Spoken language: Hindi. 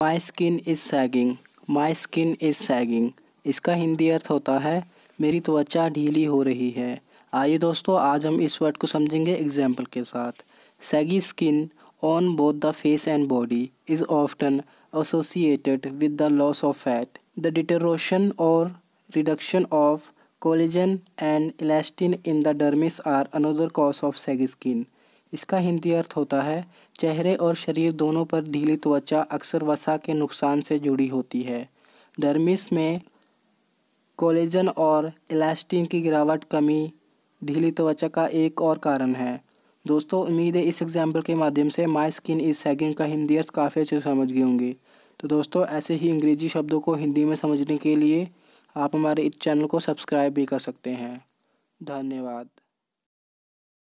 My skin is sagging my skin is sagging इसका हिंदी अर्थ होता है, मेरी त्वचा ढीली हो रही है। आइए दोस्तों, आज हम इस वर्ड को समझेंगे एग्ज़ाम्पल के साथ। Saggy skin on both the face and body is often associated with the loss of fat the deterioration or reduction of collagen and elastin in the dermis are another cause of saggy skin इसका हिंदी अर्थ होता है, चेहरे और शरीर दोनों पर ढीली त्वचा अक्सर वसा के नुकसान से जुड़ी होती है। डर्मिस में कोलेजन और इलास्टिन की गिरावट कमी ढीली त्वचा का एक और कारण है। दोस्तों, उम्मीद है इस एग्ज़ाम्पल के माध्यम से माई स्किन इज़ सैगिंग का हिंदी अर्थ काफ़ी अच्छे समझ गए होंगे। तो दोस्तों, ऐसे ही अंग्रेज़ी शब्दों को हिंदी में समझने के लिए आप हमारे इस चैनल को सब्सक्राइब भी कर सकते हैं। धन्यवाद।